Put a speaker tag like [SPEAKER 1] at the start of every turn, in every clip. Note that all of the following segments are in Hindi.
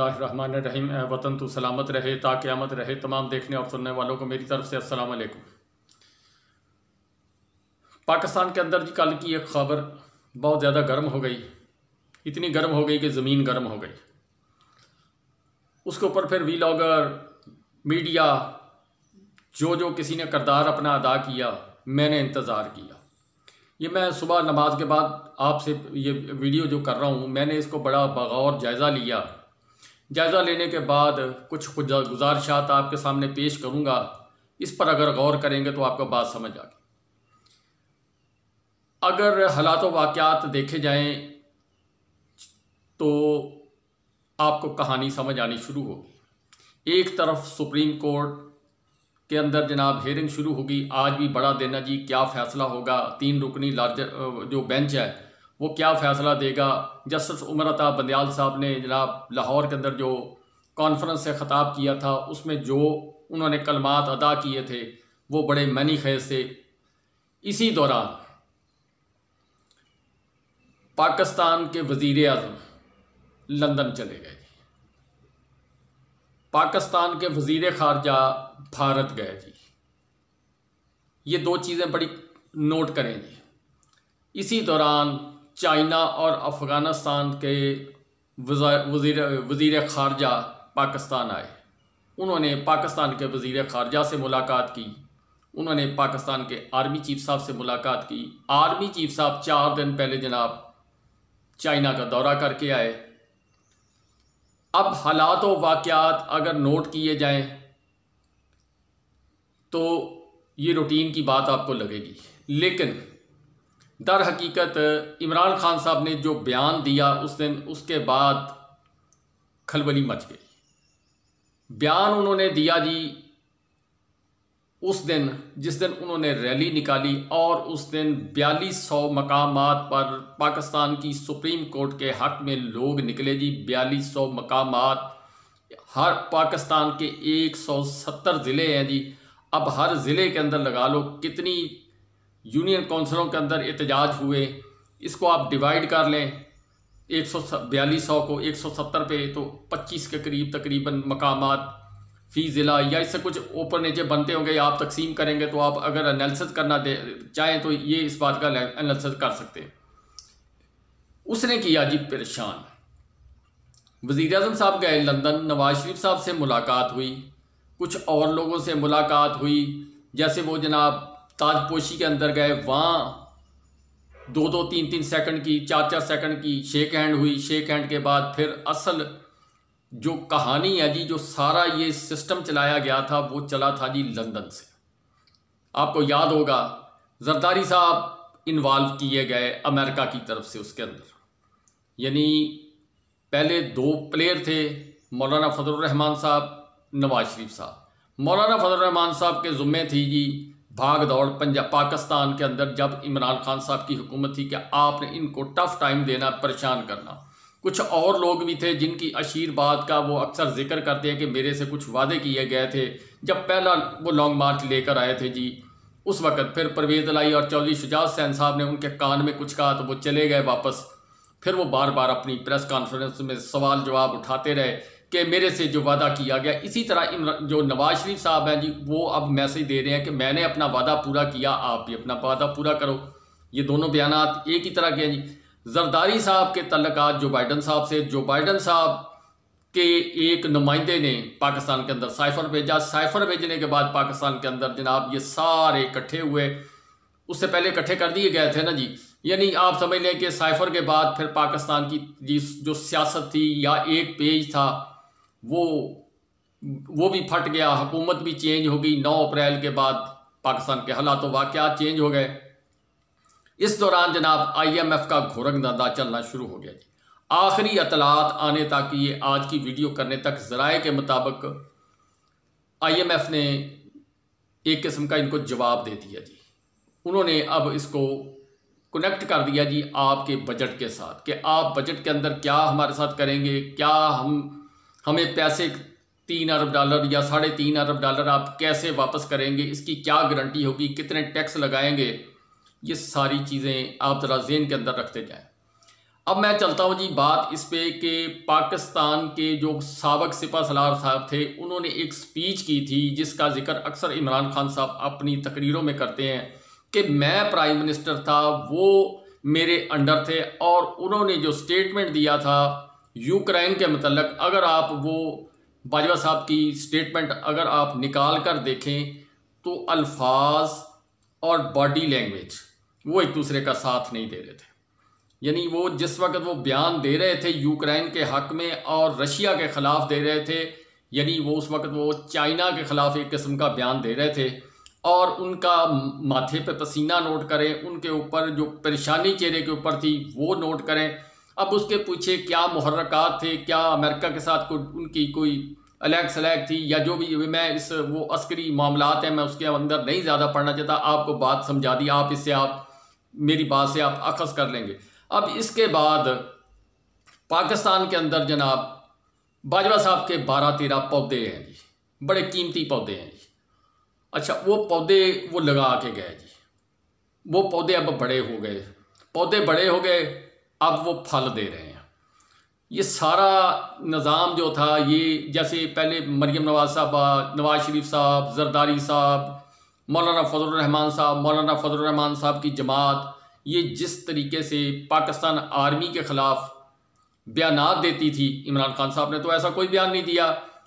[SPEAKER 1] ए वतन तो सलामत रहे ताक़यामत रहे। तमाम देखने और सुनने वालों को मेरी तरफ़ से वालेकुम पाकिस्तान के अंदर जी कल की एक ख़बर बहुत ज़्यादा गर्म हो गई। इतनी गर्म हो गई कि ज़मीन गर्म हो गई। उसके ऊपर फिर वीलॉगर, मीडिया जो जो किसी ने करदार अपना अदा किया, मैंने इंतज़ार किया। ये मैं सुबह नमाज़ के बाद आपसे ये वीडियो जो कर रहा हूँ, मैंने इसको बड़ा बगौर जायज़ा लिया। जायज़ा लेने के बाद कुछ गुजारिशात आपके सामने पेश करूँगा। इस पर अगर गौर करेंगे तो आपको बात समझ आ गई। अगर हालात वाक़ात देखे जाएँ तो आपको कहानी समझ आनी शुरू होगी। एक तरफ़ सुप्रीम कोर्ट के अंदर जनाब हेयरिंग शुरू होगी। आज भी बड़ा देना जी क्या फ़ैसला होगा? तीन रुकनी लार्जर जो बेंच है वो क्या फ़ैसला देगा? जस्टिस उमर अता बंदयाल साहब ने जनाब लाहौर के अंदर जो कॉन्फ्रेंस से ख़ताब किया था, उसमें जो उन्होंने कलमात अदा किए थे, वो बड़े मनी खेज थे इसी दौरान पाकिस्तान के वज़ी अजम लंदन चले गए पाकिस्तान के वज़ी ख़ारजा भारत गए जी। ये दो चीज़ें बड़ी नोट करें जी। इसी दौरान चाइना और अफ़गानिस्तान के वज़ीर वज़ीर ख़ारजा पाकिस्तान आए। उन्होंने पाकिस्तान के वज़ीर ख़ारजा से मुलाकात की। उन्होंने पाकिस्तान के आर्मी चीफ साहब से मुलाकात की। आर्मी चीफ साहब चार दिन पहले जनाब चाइना का दौरा करके आए। अब हालात व वाक़ात अगर नोट किए जाएँ तो ये रूटीन की बात आपको लगेगी। लेकिन दर हकीकत, इमरान खान साहब ने जो बयान दिया उस दिन, उसके बाद खलबली मच गई। बयान उन्होंने दिया जी उस दिन, जिस दिन उन्होंने रैली निकाली और उस दिन बयालीस सौ मकाम पर पाकिस्तान की सुप्रीम कोर्ट के हक में लोग निकले जी। बयालीस सौ मकाम हर पाकिस्तान के एक सौ सत्तर ज़िले हैं जी। अब हर ज़िले के अंदर लगा लो, कितनी यूनियन काउंसिलों के अंदर एहतजाज हुए। इसको आप डिवाइड कर लें, एक सौ बयालीस सौ को एक सौ सत्तर पे तो पच्चीस के करीब तकरीबन मकामात, फ़ी ज़िला या इससे कुछ ऊपर नीचे बनते होंगे या आप तकसीम करेंगे तो आप अगर एनालिसिस करना दे, चाहें तो ये इस बात का एनालिसिस कर सकते हैं। उसने किया जी परेशान। वज़ी अजम साहब गए लंदन, नवाज़ शरीफ साहब से मुलाकात हुई। कुछ और लोगों से मुलाकात हुई, जैसे वो जनाब ताजपोशी के अंदर गए, वहाँ दो दो, तीन तीन सेकंड की, चार चार सेकंड की शेक हैंड हुई। शेक हैंड के बाद फिर असल जो कहानी है जी, जो सारा ये सिस्टम चलाया गया था, वो चला था जी लंदन से। आपको याद होगा, जरदारी साहब इन्वॉल्व किए गए अमेरिका की तरफ़ से उसके अंदर। यानी पहले दो प्लेयर थे, मौलाना फजलरहमान साहब, नवाज़ शरीफ साहब। मौलाना फजलरहमान साहब के ज़ुम्मे थी जी भाग दौड़ पंजाब पाकिस्तान के अंदर जब इमरान खान साहब की हुकूमत थी कि आपने इनको टफ़ टाइम देना, परेशान करना। कुछ और लोग भी थे जिनकी अशीरबाद का वो अक्सर ज़िक्र करते हैं कि मेरे से कुछ वादे किए गए थे। जब पहला वो लॉन्ग मार्च लेकर आए थे जी, उस वक़्त फिर परवेज़ लाई और चौधरी शुजात सैन साहब ने उनके कान में कुछ कहा तो वो चले गए वापस। फिर वो बार बार अपनी प्रेस कॉन्फ्रेंस में सवाल जवाब उठाते रहे। कि मेरे से जो वादा किया गया। इसी तरह जो नवाज़ शरीफ साहब हैं जी, वो अब मैसेज दे रहे हैं कि मैंने अपना वादा पूरा किया, आप भी अपना वादा पूरा करो। ये दोनों बयान एक ही तरह के हैं जी। जरदारी साहब के तल्लक जो बाइडन साहब से, जो बाइडन साहब के एक नुमाइंदे ने पाकिस्तान के अंदर साइफर भेजा। साइफर भेजने के बाद पाकिस्तान के अंदर जनाब ये सारे इकट्ठे हुए। उससे पहले इकट्ठे कर दिए गए थे ना जी। यानी आप समझ लें कि साइफर के बाद फिर पाकिस्तान की जो सियासत थी या एक पेज था वो वो भी फट गया, हुकूमत भी चेंज हो गई। नौ अप्रैल के बाद पाकिस्तान के हालात वाक़ चेंज हो गए। इस दौरान जनाब आईएमएफ का धंधा चलना शुरू हो गया जी। आखिरी अतलात आने तक ये आज की वीडियो करने तक ज़राए के मुताबिक आईएमएफ ने एक किस्म का इनको जवाब दे दिया जी। उन्होंने अब इसको कनेक्ट कर दिया जी आपके बजट के साथ कि आप बजट के अंदर क्या हमारे साथ करेंगे, क्या हम हमें पैसे तीन अरब डॉलर या साढ़े तीन अरब डॉलर आप कैसे वापस करेंगे? इसकी क्या गारंटी होगी? कितने टैक्स लगाएँगे? ये सारी चीज़ें आप ज़रा जेन के अंदर रखते जाएँ। अब मैं चलता हूँ जी बात इस पे कि पाकिस्तान के जो सबक सिपा सलार साहब थे, उन्होंने एक स्पीच की थी जिसका ज़िक्र अक्सर इमरान खान साहब अपनी तकरीरों में करते हैं कि मैं प्राइम मिनिस्टर था, वो मेरे अंडर थे और उन्होंने जो स्टेटमेंट दिया था यूक्रेन के मतलब अगर आप वो बाजवा साहब की स्टेटमेंट अगर आप निकाल कर देखें तो अल्फाज और बॉडी लैंग्वेज वो एक दूसरे का साथ नहीं दे रहे थे। यानी वो जिस वक्त वो बयान दे रहे थे यूक्रेन के हक में और रशिया के ख़िलाफ़ दे रहे थे, यानी वो उस वक्त वो चाइना के ख़िलाफ़ एक किस्म का बयान दे रहे थे और उनका माथे पे पसीना नोट करें, उनके ऊपर जो परेशानी चेहरे के ऊपर थी वो नोट करें अब उसके पीछे क्या मुहर्रकात थे, क्या अमेरिका के साथ कोई उनकी कोई अलग सलैग थी, या जो भी मैं इस वो अस्करी मामला हैं, मैं उसके अंदर नहीं ज़्यादा पढ़ना चाहता। आपको बात समझा दी, आप इससे आप, मेरी बात से आप अखज़ कर लेंगे। अब इसके बाद पाकिस्तान के अंदर जनाब, बाजवा साहब के बारह तेरह पौधे हैं जी, बड़े कीमती पौधे हैं जी। अच्छा वो पौधे वो लगा के गए जी। वो पौधे अब बड़े हो गए। पौधे बड़े हो गए अब वो फल दे रहे हैं। ये सारा निज़ाम जो था, ये जैसे पहले मरियम नवाज़ साहब, नवाज़ शरीफ साहब, जरदारी साहब, मौलाना फजलरहमान साहब, मौलाना फजलरहमान साहब की जमात, ये जिस तरीके से पाकिस्तान आर्मी के ख़िलाफ़ बयान देती थी इमरान खान साहब ने तो ऐसा कोई बयान नहीं दिया।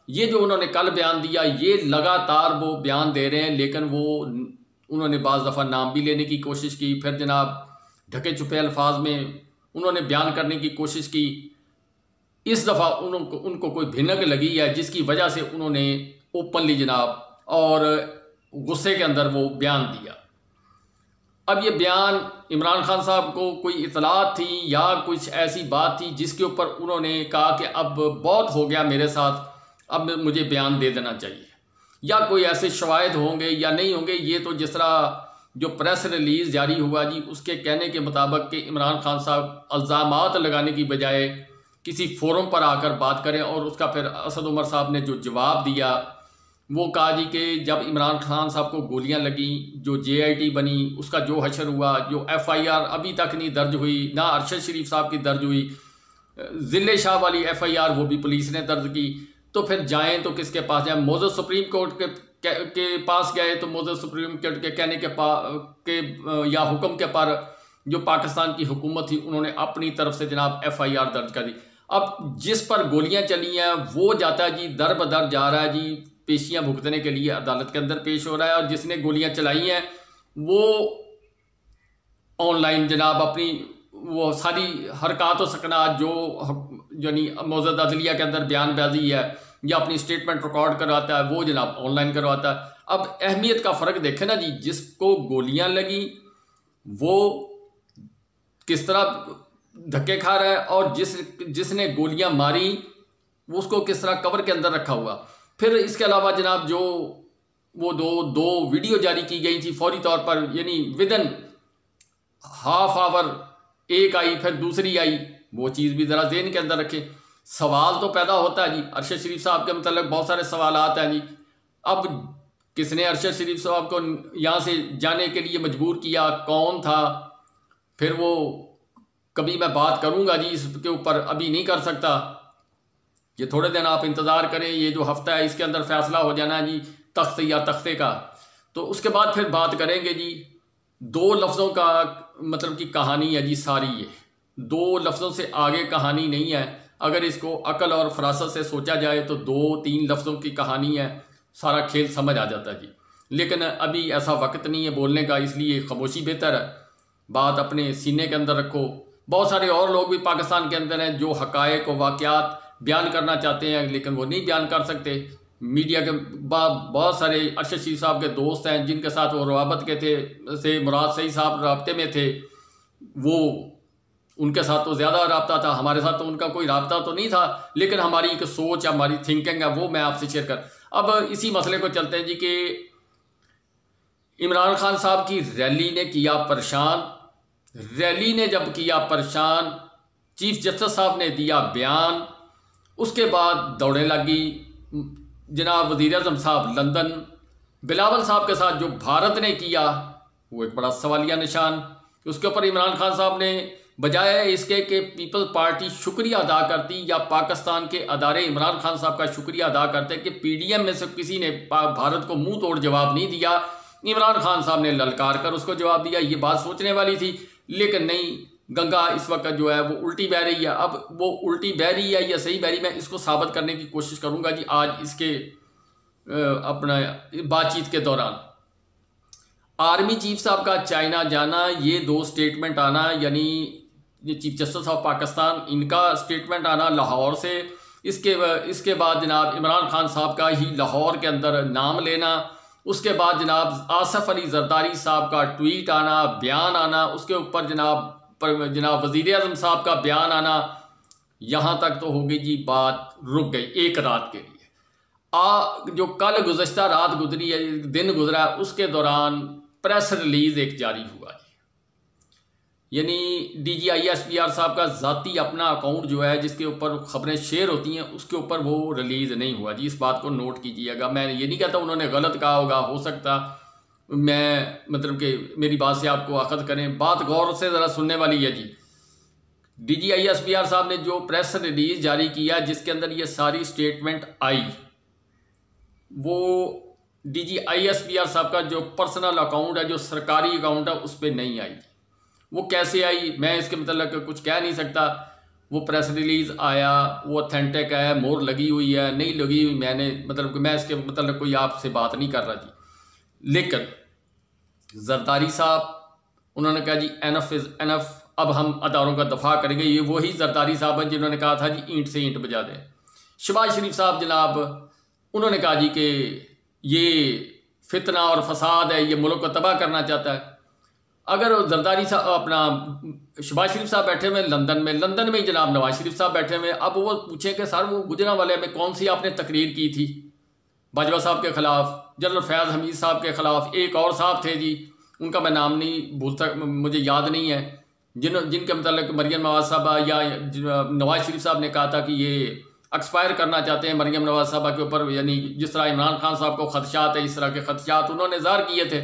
[SPEAKER 1] ये जो उन्होंने कल बयान दिया, ये लगातार वो बयान दे रहे हैं, लेकिन वो उन्होंने बज़ दफ़ा नाम भी लेने की कोशिश की। फिर जनाब ढके छुपे अल्फाज में उन्होंने बयान करने की कोशिश की। इस दफ़ा उनको उनको कोई भिनक लगी है जिसकी वजह से उन्होंने ओपनली जनाब और गुस्से के अंदर वो बयान दिया। अब ये बयान इमरान खान साहब को कोई इतलात थी या कुछ ऐसी बात थी जिसके ऊपर उन्होंने कहा कि अब बहुत हो गया मेरे साथ, अब मुझे बयान दे देना चाहिए। या कोई ऐसे शवायद होंगे या नहीं होंगे, ये तो जिस तरह जो प्रेस रिलीज़ जारी हुआ जी, उसके कहने के मुताबिक कि इमरान खान साहब अल्ज़ाम लगाने की बजाय किसी फोरम पर आकर बात करें और उसका फिर असद उमर साहब ने जो जवाब दिया, वो कहा जी कि जब इमरान खान साहब को गोलियाँ लगी, जो जेआईटी बनी, उसका जो हशर हुआ, जो एफआईआर अभी तक नहीं दर्ज हुई, ना अरशद शरीफ साहब की दर्ज हुई ज़िले शाह वाली एफआईआर वो भी पुलिस ने दर्ज की। तो फिर जाएँ तो किसके पास जाएँ? मोजद सुप्रीम कोर्ट के के पास गए तो मोजद सुप्रीम कोर्ट के कहने के पा, के, या हुक्म के पर जो पाकिस्तान की हुकूमत थी, उन्होंने अपनी तरफ़ से जनाब एफआईआर दर्ज कर दी। अब जिस पर गोलियाँ चली हैं, वो जाता है जी, दर बदर जा रहा है जी, पेशियाँ भुगतने के लिए अदालत के अंदर पेश हो रहा है, और जिसने गोलियाँ चलाई हैं, वो ऑनलाइन जनाब अपनी, वो सारी हरकत व सकनात जो यानी मौजूद अदलिया के अंदर बयानबाजी है या अपनी स्टेटमेंट रिकॉर्ड करवाता है, वो जनाब ऑनलाइन करवाता है। अब अहमियत का फ़र्क देखें ना जी, जिसको गोलियाँ लगी, वो किस तरह धक्के खा रहा है और जिस, जिसने गोलियाँ मारी, उसको किस तरह कवर के अंदर रखा हुआ। फिर इसके अलावा जनाब जो, वो दो दो वीडियो जारी की गई थी फौरी तौर पर, यानी विद इन हाफ़ आवर एक आई, फिर दूसरी आई, वो चीज़ भी ज़रा जेन के अंदर रखें। सवाल तो पैदा होता है जी, अरशद शरीफ साहब के मतलब बहुत सारे सवाल आते हैं जी। अब किसने अरशद शरीफ साहब को यहाँ से जाने के लिए मजबूर किया, कौन था? फिर वो, कभी मैं बात करूँगा जी इसके ऊपर, अभी नहीं कर सकता। ये थोड़े दिन आप इंतज़ार करें, ये जो हफ़्ता है, इसके अंदर फैसला हो जाना है जी, तख्त या तख्ते का। तो उसके बाद फिर बात करेंगे जी, दो लफ्ज़ों का मतलब कि कहानी है जी सारी ये। दो लफ्ज़ों से आगे कहानी नहीं है। अगर इसको अकल और फरासत से सोचा जाए तो दो तीन लफ्ज़ों की कहानी है, सारा खेल समझ आ जाता जी। लेकिन अभी ऐसा वक्त नहीं है बोलने का, इसलिए खामोशी बेहतर है। बात अपने सीने के अंदर रखो। बहुत सारे और लोग भी पाकिस्तान के अंदर हैं जो हकायक वाक़ात बयान करना चाहते हैं, लेकिन वो नहीं बयान कर सकते। मीडिया के बहुत सारे अरशद शी साहब के दोस्त हैं, जिनके साथ वो रवाबत के थे, से मुराद सही साहब रबते में थे। वो उनके साथ तो ज़्यादा रबता था, हमारे साथ तो उनका कोई रबता तो नहीं था, लेकिन हमारी एक सोच हमारी थिंकिंग है, वो मैं आपसे शेयर कर। अब इसी मसले को चलते हैं जी कि इमरान खान साहब की रैली ने किया परेशान। रैली ने जब किया परेशान, चीफ जस्टिस साहब ने दिया बयान, उसके बाद दौड़े लगी। जनाब वज़ी अजम साहब लंदन, बिलावल साहब के साथ जो भारत ने किया, वो एक बड़ा सवालिया निशान। उसके ऊपर इमरान खान साहब ने बजाय इसके कि पीपल्स पार्टी शुक्रिया अदा करती या पाकिस्तान के अदारे इमरान खान साहब का शुक्रिया अदा करते कि पीडीएम में से किसी ने भारत को मुँह तोड़ जवाब नहीं दिया। इमरान खान साहब ने ललकार कर उसको जवाब दिया। ये बात सोचने वाली थी, लेकिन नहीं, गंगा इस वक्त जो है वो उल्टी बह रही है। अब वो उल्टी बह रही है या सही बह रही मैं इसको साबित करने की कोशिश करूँगा जी आज इसके अपना बातचीत के दौरान। आर्मी चीफ साहब का चाइना जाना, ये दो स्टेटमेंट आना, यानी ये चीफ जस्टिस ऑफ़ पाकिस्तान इनका स्टेटमेंट आना लाहौर से। इसके इसके बाद जनाब इमरान खान साहब का ही लाहौर के अंदर नाम लेना। उसके बाद जनाब आसफ़ अली जरदारी साहब का ट्वीट आना, बयान आना। उसके ऊपर जनाब, पर जनाब वज़ी अजम साहब का बयान आना। यहाँ तक तो होगी जी बात रुक गई एक रात के लिए। आ, जो कल गुजशत रात गुजरी है दिन गुजरा, उसके दौरान प्रेस रिलीज़ एक जारी हुआ जी यानी D G I S P R साहब का ज़ाती अपना अकाउंट जो है, जिसके ऊपर ख़बरें शेयर होती हैं, उसके ऊपर वो रिलीज़ नहीं हुआ जी। इस बात को नोट कीजिएगा। मैं ये नहीं कहता उन्होंने गलत कहा होगा, हो सकता। मैं मतलब कि मेरी बात से आपको अखद करें। बात गौर से ज़रा सुनने वाली है जी। D G I S P R साहब ने जो प्रेस रिलीज़ जारी किया, जिसके अंदर ये सारी स्टेटमेंट आई, वो D G I S P R साहब का जो पर्सनल अकाउंट है, जो सरकारी अकाउंट है, उस पर नहीं आई। वो कैसे आई? मैं इसके मतलब कुछ कह नहीं सकता। वो प्रेस रिलीज़ आया, वो ऑथेंटिक है मोर लगी हुई है, नहीं लगी हुई मैंने मतलब मैं इसके मतलब कोई आपसे बात नहीं कर रहा जी। लेकिन जरदारी साहब, उन्होंने कहा जी एनफ इज़ एनफ अब हम अदारों का दफ़ा करेंगे। ये वही जरदारी साहब हैं जिन्होंने कहा था जी, ईंट से ईंट बजा दें। शबाज शरीफ साहब जनाब, उन्होंने कहा जी कि ये फितना और फसाद है, ये मुल्क को तबाह करना चाहता है। अगर जरदारी साहब अपना शबाज शरीफ साहब बैठे हुए लंदन में लंदन में ही जनाब नवाज़ शरीफ साहब बैठे हुए अब वो पूछें कि सर, वो गुजरा वाले में कौन सी आपने तकरीर की थी? बाजवा साहब के ख़िलाफ़, जनरल फैज़ हमीद साहब के ख़िलाफ़ एक और साहब थे जी। उनका मैं नाम नहीं भूल सक मुझे याद नहीं है। जिन जिनके मतलब मरियम नवाज़ साहबा या नवाज़ शरीफ साहब ने कहा था कि ये एक्सपायर करना चाहते हैं मरियम नवाज़ साहबा के ऊपर, यानी जिस तरह इमरान खान साहब को खदशात है, इस तरह के खदशात उन्होंने ज़ार किए थे।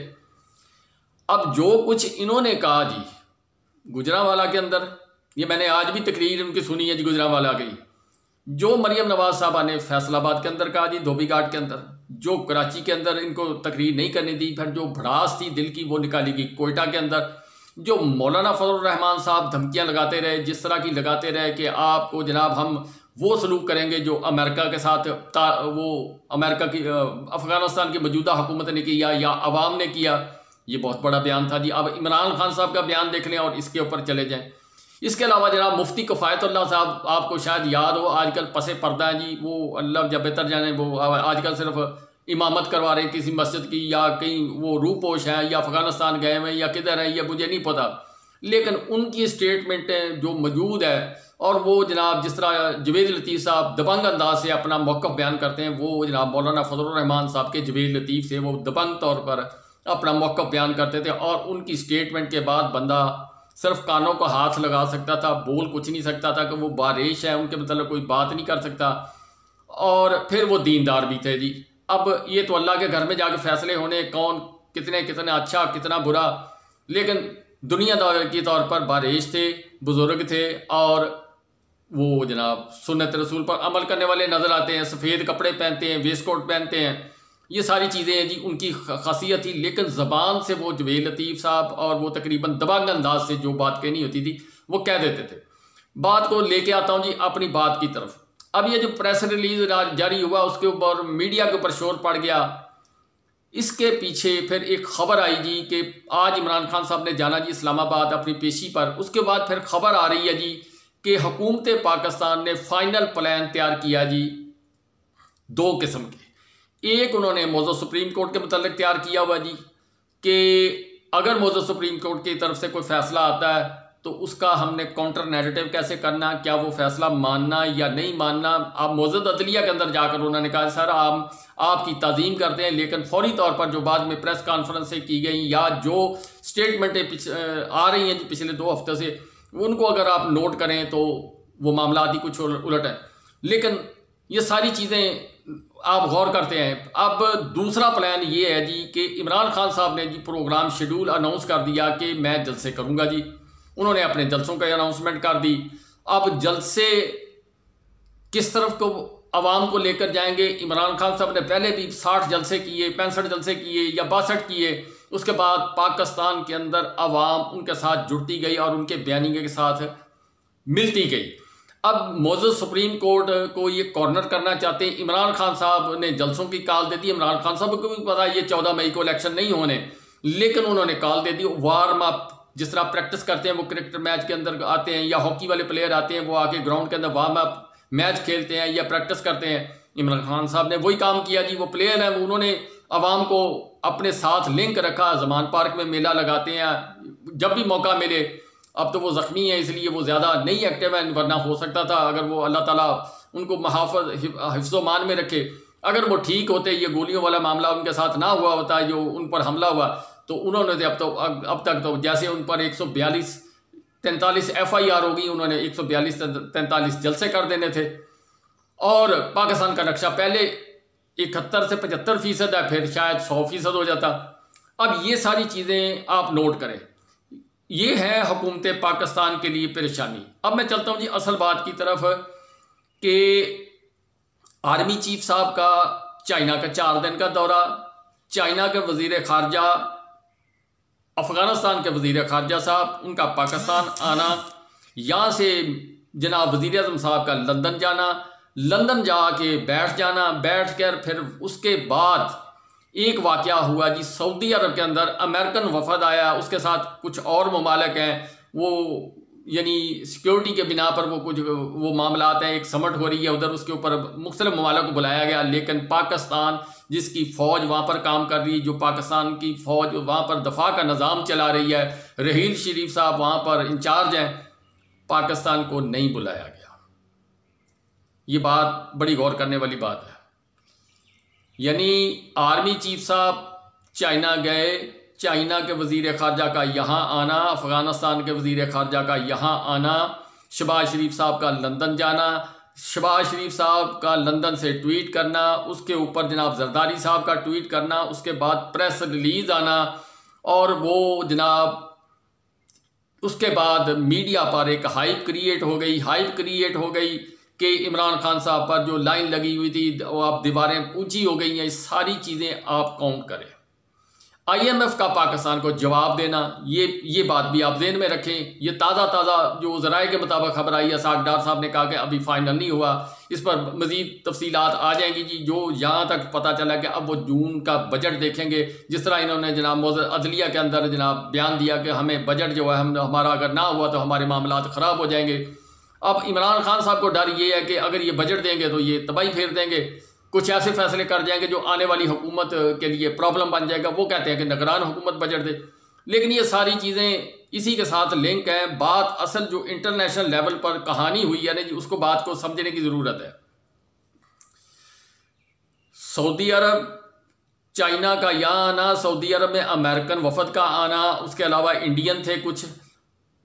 [SPEAKER 1] अब जो कुछ इन्होंने कहा जी, गुजरावाला के अंदर, ये मैंने आज भी तकरीर उनकी सुनी है जी, गुजरावाला की। जो मरियम नवाज़ साहबा ने फैसलाबाद के अंदर कहा जी धोबी घाट के अंदर, जो कराची के अंदर इनको तकरीर नहीं करनी दी फिर जो भड़ास थी दिल की, वो निकाली गई कोयटा के अंदर। जो मौलाना फजल रहमान साहब धमकियाँ लगाते रहे, जिस तरह की लगाते रहे कि आपको जनाब हम वो सलूक करेंगे जो अमेरिका के साथ वो अमेरिका की अफ़गानिस्तान की मौजूदा हुकूमत ने किया या अवाम ने किया ये बहुत बड़ा बयान था जी। अब इमरान खान साहब का बयान देख लें और इसके ऊपर चले जाएँ। इसके अलावा जनाब मुफ्ती कफ़ायतुल्ला साहब, आपको शायद याद हो, आजकल पसे पर्दा है जी, वो अल्लाह जब बेहतर जाने, वो आजकल सिर्फ़ इमामत करवा रहे हैं, किसी मस्जिद की या कहीं वो रूपोश हैं, या अफ़गानिस्तान गए हुए या किधर है, या मुझे नहीं पता। लेकिन उनकी स्टेटमेंटें जो मौजूद है, और वो जनाब जिस तरह जवेद लतीफ़ साहब दबंग अंदाज से अपना मौक़ बयान करते हैं, वो जनाब मौलाना फजलरहमान साहब के जवेद लतीफ़ से वो दबंग तौर पर अपना मौक़ बयान करते थे और उनकी स्टेटमेंट के बाद बंदा सिर्फ़ कानों को हाथ लगा सकता था, बोल कुछ नहीं सकता था कि वो बारिश है, उनके मतलब कोई बात नहीं कर सकता। और फिर वो दीनदार भी थे जी। अब ये तो अल्लाह के घर में जाके फैसले होने, कौन कितने, कितना अच्छा कितना बुरा। लेकिन दुनियादार के तौर पर बारिश थे, बुज़ुर्ग थे और वो जनाब सुनत रसूल पर अमल करने वाले नज़र आते हैं, सफ़ेद कपड़े पहनते हैं वेस्ट कोट पहनते हैं। ये सारी चीज़ें हैं जी, उनकी खासियत थी, लेकिन ज़बान से वो जवेद लतीफ़ साहब और वो तकरीबन दबांग अंदाज से जो बात कहनी होती थी, वो कह देते थे। बात को लेके आता हूँ जी अपनी बात की तरफ़। अब ये जो प्रेस रिलीज़ जारी हुआ, उसके ऊपर मीडिया के ऊपर शोर पड़ गया। इसके पीछे फिर एक खबर आई जी कि आज इमरान खान साहब ने जाना जी इस्लामाबाद अपनी पेशी पर। उसके बाद फिर खबर आ रही है जी कि हुकूमत पाकिस्तान ने फाइनल प्लान तैयार किया जी, दो किस्म के। एक उन्होंने मौजूद सुप्रीम कोर्ट के मतलब तैयार किया हुआ जी, कि अगर मौजूद सुप्रीम कोर्ट की तरफ़ से कोई फैसला आता है तो उसका हमने काउंटर नेगेटिव कैसे करना, क्या वो फैसला मानना या नहीं मानना, आप मौजूद अदलिया के अंदर जाकर उन्होंने कहा, सर, आप, आपकी तज़ीम करते हैं, लेकिन फौरी तौर पर जो बाद में प्रेस कॉन्फ्रेंसें की गई या जो स्टेटमेंटें आ रही हैं पिछले दो हफ़्ते से, उनको अगर आप नोट करें तो वो मामला आदि कुछ उलट है। लेकिन ये सारी चीज़ें आप गौर करते हैं। अब दूसरा प्लान ये है जी कि इमरान खान साहब ने जी प्रोग्राम शेड्यूल अनाउंस कर दिया कि मैं जलसे करूँगा जी। उन्होंने अपने जलसों का अनाउंसमेंट कर दी। अब जलसे किस तरफ़ को, आवाम को लेकर जाएँगे? इमरान खान साहब ने पहले भी साठ जलसे किए, पैंसठ जलसे किए या बासठ किए। उसके बाद पाकिस्तान के अंदर आवाम उनके साथ जुड़ती गई और उनके बयानी के साथ मिलती गई। अब मौजूद सुप्रीम कोर्ट को ये कॉर्नर करना चाहते हैं। इमरान खान साहब ने जलसों की कॉल दे दी। इमरान खान साहब को भी पता ये चौदह मई को इलेक्शन नहीं होने, लेकिन उन्होंने कॉल दे दी। वार्म अप, जिस तरह प्रैक्टिस करते हैं, वो क्रिकेट मैच के अंदर आते हैं या हॉकी वाले प्लेयर आते हैं, वो आके ग्राउंड के अंदर वार्म अप मैच खेलते हैं या प्रैक्टिस करते हैं। इमरान खान साहब ने वही काम किया जी, वो प्लेयर हैं, उन्होंने आवाम को अपने साथ लिंक रखा। जमान पार्क में मेला लगाते हैं, जब भी मौका मिले अब तो वो ज़ख्मी है, इसलिए वो ज़्यादा नहीं एक्टिव है, वरना हो सकता था अगर वो अल्लाह ताला उनको महाफज हिफ्जमान में रखे। अगर वो ठीक होते, ये गोलियों वाला मामला उनके साथ ना हुआ होता जो उन पर हमला हुआ तो उन्होंने अब तो अब तक तो जैसे उन पर एक सौ बयालीस, तैंतालीस एफ़ आई आर उन्होंने एक सौ बयालीस, तैंतालीस जलसे कर देने थे। और पाकिस्तान का नक्शा पहले इकहत्तर से पचहत्तर फ़ीसद है, फिर शायद सौ फ़ीसद हो जाता। अब ये सारी चीज़ें आप नोट करें। ये है हुकूमत पाकिस्तान के लिए परेशानी। अब मैं चलता हूँ जी असल बात की तरफ़ कि आर्मी चीफ साहब का चाइना का चार दिन का दौरा, चाइना के वज़ीर खारजा, अफ़गानिस्तान के वज़ीर खारजा साहब, उनका पाकिस्तान आना, यहाँ से जनाब वज़ीर अजम साहब का लंदन जाना, लंदन जा के बैठ जाना, बैठ कर फिर उसके बाद एक वाक़ हुआ जी सऊदी अरब के अंदर अमेरिकन वफद आया, उसके साथ कुछ और ममालक हैं। वो, यानी सिक्योरिटी के बिना पर वो कुछ, वो मामला हैं, एक समट हो रही है उधर, उसके ऊपर मुख्तलिफ़ ममालक को बुलाया गया। लेकिन पाकिस्तान, जिसकी फ़ौज वहाँ पर काम कर रही है, जो पाकिस्तान की फ़ौज वहाँ पर दफ़ा का निज़ाम चला रही है, रहील शरीफ साहब वहाँ पर इंचार्ज हैं, पाकिस्तान को नहीं बुलाया गया। ये बात बड़ी गौर करने वाली बात है। यानी आर्मी चीफ साहब चाइना गए, चाइना के वज़ीर खारजा का यहाँ आना, अफ़गानिस्तान के वज़ीर खारजा का यहाँ आना, शबाज शरीफ साहब का लंदन जाना, शबाज शरीफ साहब का लंदन से ट्वीट करना, उसके ऊपर जनाब जरदारी साहब का ट्वीट करना, उसके बाद प्रेस रिलीज़ आना और वो जनाब, उसके बाद मीडिया पर एक हाइप क्रिएट हो गई हाइप क्रिएट हो गई। कि इमरान खान साहब पर जो लाइन लगी हुई थी, वो आप दीवारें ऊँची हो गई हैं, ये सारी चीज़ें आप काउंट करें। आईएमएफ का पाकिस्तान को जवाब देना, ये ये बात भी आप जेन में रखें। ये ताज़ा ताज़ा जो जराए के मुताबिक खबर आई है सागडार साहब ने कहा कि अभी फाइनल नहीं हुआ। इस पर मज़ीद तफसीलात आ जाएँगी जी, जो यहाँ तक पता चला कि अब वो जून का बजट देखेंगे। जिस तरह इन्होंने जनाब अदलिया के अंदर जनाब बयान दिया कि हमें बजट जो है, हम, हमारा अगर ना हुआ तो हमारे मामला ख़राब हो जाएँगे। अब इमरान खान साहब को डर ये है कि अगर ये बजट देंगे तो ये तबाही फेर देंगे। कुछ ऐसे फैसले कर जाएँगे जो आने वाली हुकूमत के लिए प्रॉब्लम बन जाएगा। वो कहते हैं कि नगरान हुकूमत बजट दे। लेकिन ये सारी चीज़ें इसी के साथ लिंक हैं। बात असल जो इंटरनेशनल लेवल पर कहानी हुई है ना जी उसको बात को समझने की ज़रूरत है। सऊदी अरब, चाइना का यहाँ आना सऊदी अरब में अमेरिकन वफद का आना, उसके अलावा इंडियन थे कुछ।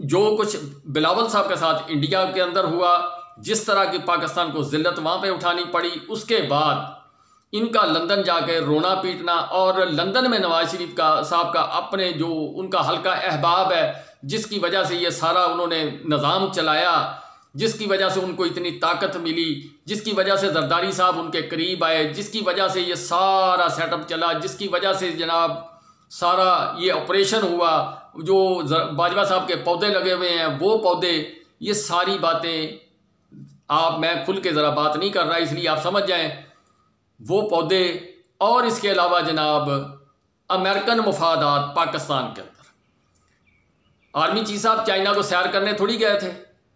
[SPEAKER 1] जो कुछ बिलावल साहब के साथ इंडिया के अंदर हुआ, जिस तरह की पाकिस्तान को जिल्लत वहाँ पे उठानी पड़ी, उसके बाद इनका लंदन जाकर रोना पीटना और लंदन में नवाज़ शरीफ का, साहब का अपने जो उनका हल्का अहबाब है, जिसकी वजह से ये सारा उन्होंने निज़ाम चलाया, जिसकी वजह से उनको इतनी ताकत मिली, जिसकी वजह से जरदारी साहब उनके करीब आए, जिसकी वजह से ये सारा सेटअप चला, जिसकी वजह से जनाब सारा ये ऑपरेशन हुआ, जो बाजवा साहब के पौधे लगे हुए हैं, वो पौधे, ये सारी बातें आप, मैं खुल के ज़रा बात नहीं कर रहा, इसलिए आप समझ जाएँ। वो पौधे, और इसके अलावा जनाब, अमेरिकन मफादात पाकिस्तान के अंदर। आर्मी चीफ साहब चाइना को सैर करने थोड़ी गए थे।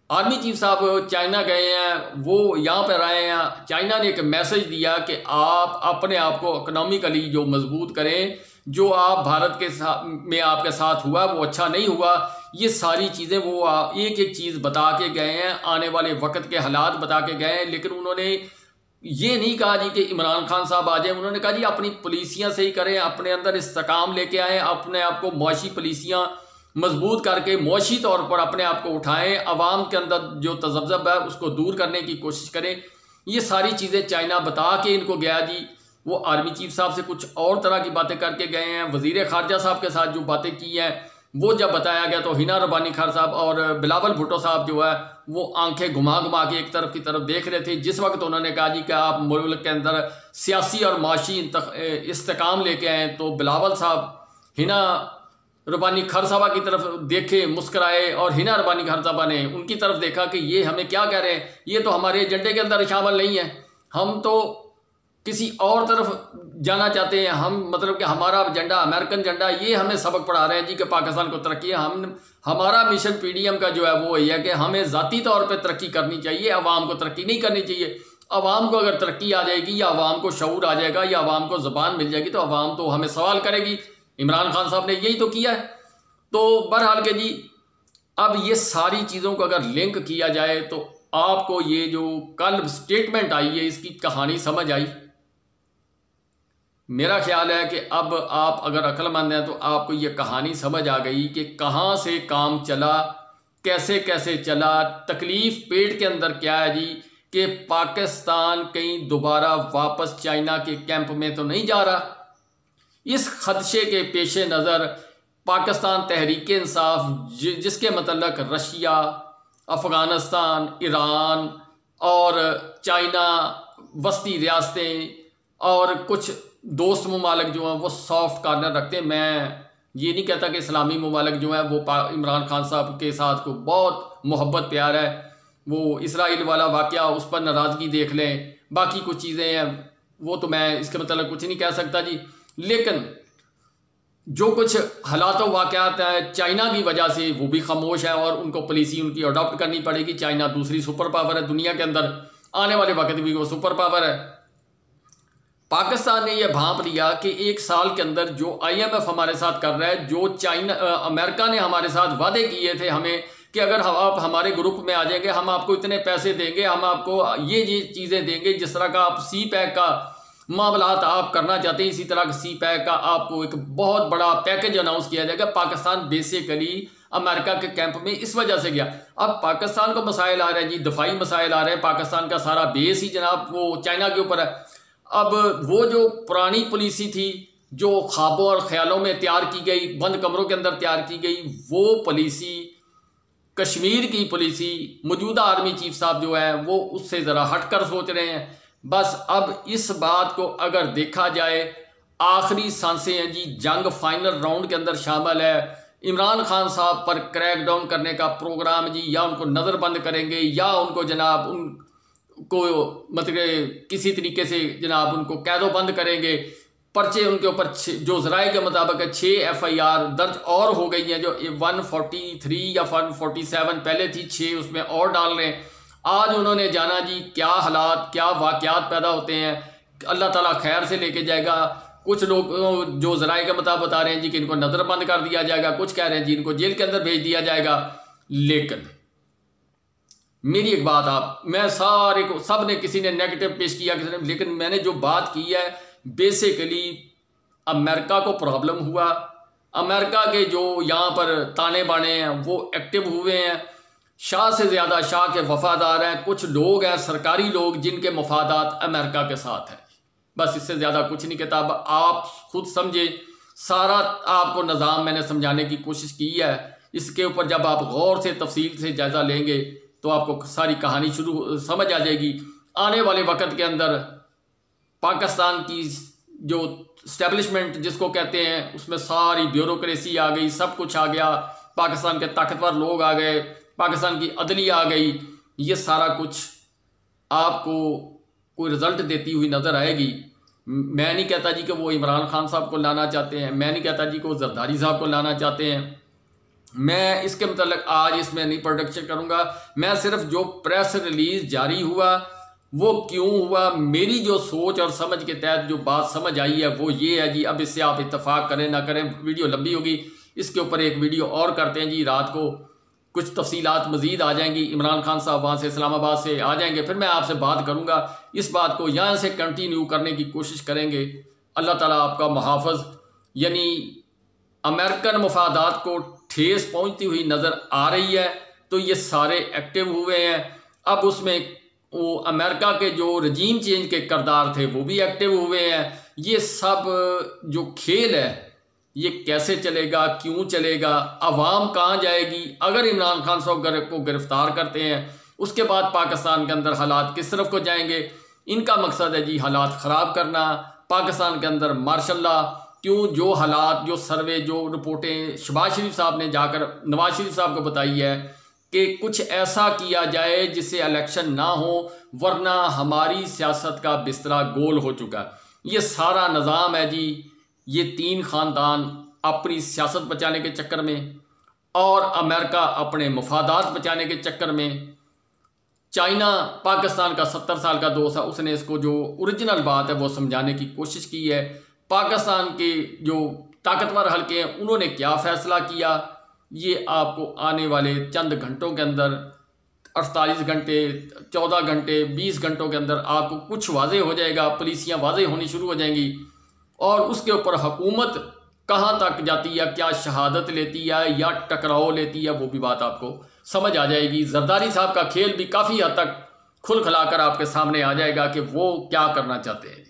[SPEAKER 1] आर्मी चीफ साहब चाइना गए हैं, वो यहाँ पर आए हैं। चाइना ने एक मैसेज दिया कि आप अपने आप को इकनॉमिकली जो मज़बूत करें जो आप भारत के साथ में आपके साथ हुआ, वो अच्छा नहीं हुआ, ये सारी चीज़ें वो एक एक चीज़ बता के गए हैं, आने वाले वक्त के हालात बता के गए हैं, लेकिन उन्होंने ये नहीं कहा जी कि इमरान खान साहब आ जाए, उन्होंने कहा जी अपनी पुलिसियाँ से ही करें, अपने अंदर इस्तकाम लेके आएँ, अपने आप को मुआशी पुलिसियाँ मज़बूत करके मुशी तौर पर अपने आप को उठाएँ, अवाम के अंदर जो तजब्जब है उसको दूर करने की कोशिश करें। ये सारी चीज़ें चाइना बता के इनको गया जी। वो आर्मी चीफ साहब से कुछ और तरह की बातें करके गए हैं, वज़ीर खारजा साहब के साथ जो बातें की हैं, वो जब बताया गया तो हिना रबानी खार साहब और बिलावल भुट्टो साहब जो है, वो आँखें घुमा घुमा के एक तरफ़ की तरफ़ देख रहे थे। जिस वक्त उन्होंने कहा जी कि आप मुल्क के अंदर सियासी और माशी इस्तकाम लेके आए तो बिलावल साहब हिना रबानी खर साहबा की तरफ़ देखे, मुस्कराए और हिना रबानी खर साहबा ने उनकी तरफ़ देखा कि ये हमें क्या कह रहे हैं? ये तो हमारे एजेंडे के अंदर शामिल नहीं है। हम तो किसी और तरफ़ जाना चाहते हैं, हम मतलब कि हमारा एजेंडा, अमेरिकन एजेंडा, ये हमें सबक पढ़ा रहे हैं जी कि पाकिस्तान को तरक्की है। हम, हमारा मिशन पीडीएम का जो है वो यही है कि हमें ज़ाती तौर पे तरक्की करनी चाहिए, आवाम को तरक्की नहीं करनी चाहिए। आवाम को अगर तरक्की आ जाएगी या आवाम को शूर आ जाएगा या आवाम को ज़बान मिल जाएगी तो आवाम तो हमें सवाल करेगी। इमरान खान साहब ने यही तो किया है। तो बहरहाल के जी, अब ये सारी चीज़ों को अगर लिंक किया जाए तो आपको ये जो कल स्टेटमेंट आई है, इसकी कहानी समझ आई। मेरा ख्याल है कि अब आप अगर अक्लमंद हैं तो आपको ये कहानी समझ आ गई कि कहाँ से काम चला, कैसे कैसे चला, तकलीफ़ पेट के अंदर क्या है जी कि पाकिस्तान कहीं दोबारा वापस चाइना के कैंप में तो नहीं जा रहा। इस खदशे के पेश नज़र पाकिस्तान तहरीक इंसाफ जिसके मतलब रशिया, अफ़गानिस्तान, ईरान और चाइना वस्ती रियासतें और कुछ दोस्त ममालक जो हैं, वो सॉफ्ट कार्नर रखते हैं। मैं ये नहीं कहता कि इस्लामी ममालक जो है, वो इमरान खान साहब के साथ को बहुत मोहब्बत, प्यार है। वो इसराइल वाला वाक़ उस पर नाराज़गी देख लें। बाकी कुछ चीज़ें हैं, वो तो मैं इसके मतलब कुछ नहीं कह सकता जी। लेकिन जो कुछ हालात वाक़ात हैं, चाइना की वजह से वो भी खामोश है और उनको पॉलिसी उनकी अडॉप्ट करनी पड़ेगी। चाइना दूसरी सुपर पावर है दुनिया के अंदर। आने वाले वक्त भी वो सुपर पावर है। पाकिस्तान ने यह भाप लिया कि एक साल के अंदर जो आईएमएफ हमारे साथ कर रहा है, जो चाइना अमेरिका ने हमारे साथ वादे किए थे हमें कि अगर हम, आप हमारे ग्रुप में आ जाएँगे, हम आपको इतने पैसे देंगे, हम आपको ये ये चीज़ें देंगे जिस तरह का आप सी पैक का मामला आप करना चाहते हैं, इसी तरह का सी पैक का आपको एक बहुत बड़ा पैकेज अनाउंस किया जाएगा। पाकिस्तान बेसिकली अमेरिका के कैंप में इस वजह से गया। अब पाकिस्तान को मसाइल आ रहे हैं जी, दफाई मसाइल आ रहे हैं। पाकिस्तान का सारा बेस ही जनाब वो चाइना के ऊपर है। अब वो जो पुरानी पॉलिसी थी, जो ख्वाबों और ख्यालों में तैयार की गई, बंद कमरों के अंदर तैयार की गई, वो पॉलिसी, कश्मीर की पॉलिसी, मौजूदा आर्मी चीफ साहब जो है, वो उससे ज़रा हटकर सोच रहे हैं। बस अब इस बात को अगर देखा जाए, आखिरी साँसें हैं जी, जंग फाइनल राउंड के अंदर शामिल है। इमरान खान साहब पर क्रैक डाउन करने का प्रोग्राम जी, या उनको नज़रबंद करेंगे, या उनको जनाब उन को मतलब किसी तरीके से जनाब उनको कैदो बंद करेंगे। पर्चे उनके ऊपर जो जराए के मुताबिक छः एफ़ आई आर दर्ज और हो गई हैं, जो वन फोर्टी थ्री या वन फोर्टी सेवन पहले थी, छः उसमें और डाल रहे हैं। आज उन्होंने जाना जी, क्या हालात, क्या वाक़ात पैदा होते हैं, अल्लाह ताला खैर से लेके जाएगा। कुछ लोग जो जराए के मुताबिक बता रहे हैं जी कि इनको नज़रबंद कर दिया जाएगा, कुछ कह रहे हैं जी इनको जेल के अंदर भेज दिया जाएगा। लेकिन मेरी एक बात आप, मैं सारे को सबने किसी ने नेगेटिव पेश किया, किसी ने, लेकिन मैंने जो बात की है बेसिकली अमेरिका को प्रॉब्लम हुआ। अमेरिका के जो यहाँ पर ताने बाने हैं, वो एक्टिव हुए हैं। शाह से ज़्यादा शाह के वफादार हैं। कुछ लोग हैं, सरकारी लोग, जिनके मफादात अमेरिका के साथ हैं। बस इससे ज़्यादा कुछ नहीं कहता अब आप खुद समझे, सारा आपको निज़ाम मैंने समझाने की कोशिश की है। इसके ऊपर जब आप गौर से, तफसील से जायज़ा लेंगे तो आपको सारी कहानी शुरू, समझ आ जाएगी। आने वाले वक्त के अंदर पाकिस्तान की जो स्टैब्लिशमेंट जिसको कहते हैं, उसमें सारी ब्यूरोक्रेसी आ गई, सब कुछ आ गया। पाकिस्तान के ताकतवर लोग आ गए, पाकिस्तान की अदली आ गई। ये सारा कुछ आपको कोई रिज़ल्ट देती हुई नज़र आएगी। मैं नहीं कहता जी कि वो इमरान खान साहब को लाना चाहते हैं, मैं नहीं कहता जी कि वो जरदारी साहब को लाना चाहते हैं। मैं इसके मतलब आज इसमें नहीं प्रोडक्शन करूँगा। मैं सिर्फ़ जो प्रेस रिलीज़ जारी हुआ, वो क्यों हुआ, मेरी जो सोच और समझ के तहत जो बात समझ आई है, वो ये है जी, अब इससे आप इतफाक़ करें ना करें, वीडियो लंबी होगी। इसके ऊपर एक वीडियो और करते हैं जी, रात को कुछ तफसीलात मज़ीद आ जाएँगी। इमरान खान साहब वहाँ से इस्लामाबाद से आ जाएँगे। फिर मैं आपसे बात करूँगा। इस बात को यहाँ से कंटिन्यू करने की कोशिश करेंगे। अल्लाह ताला आपका मुहाफ़ यानी अमेरिकन मफादात को ठेस पहुँचती हुई नज़र आ रही है तो ये सारे एक्टिव हुए हैं। अब उसमें वो अमेरिका के जो रजीम चेंज के करदार थे, वो भी एक्टिव हुए हैं। ये सब जो खेल है, ये कैसे चलेगा, क्यों चलेगा, अवाम कहाँ जाएगी? अगर इमरान खान साहब को गिरफ़्तार करते हैं, उसके बाद पाकिस्तान के अंदर हालात किस तरफ़ को जाएँगे? इनका मकसद है जी हालात ख़राब करना, पाकिस्तान के अंदर मार्शल्ला क्यों जो हालात, जो सर्वे, जो रिपोर्टें शबाज शरीफ साहब ने जाकर, नवाज़ शरीफ साहब को बताई है कि कुछ ऐसा किया जाए जिससे इलेक्शन ना हो, वरना हमारी सियासत का बिस्तरा गोल हो चुका। है ये सारा निज़ाम है जी। ये तीन ख़ानदान अपनी सियासत बचाने के चक्कर में और अमेरिका अपने मफादात बचाने के चक्कर में। चाइना पाकिस्तान का सत्तर साल का दोस्त है, उसने इसको जो ओरिजिनल बात है वो समझाने की कोशिश की है। पाकिस्तान के जो ताकतवर हल्के हैं, उन्होंने क्या फ़ैसला किया? ये आपको आने वाले चंद घंटों के अंदर, अड़तालीस घंटे, चौदह घंटे, बीस घंटों के अंदर आपको कुछ वाजे हो जाएगा, पुलिसियाँ वाजे होनी शुरू हो जाएँगी। और उसके ऊपर हुकूमत कहाँ तक जाती है, क्या शहादत लेती है या टकराव लेती है, वो भी बात आपको समझ आ जाएगी। जरदारी साहब का खेल भी काफ़ी हद तक खुल खलाकर आपके सामने आ जाएगा कि वो क्या करना चाहते हैं।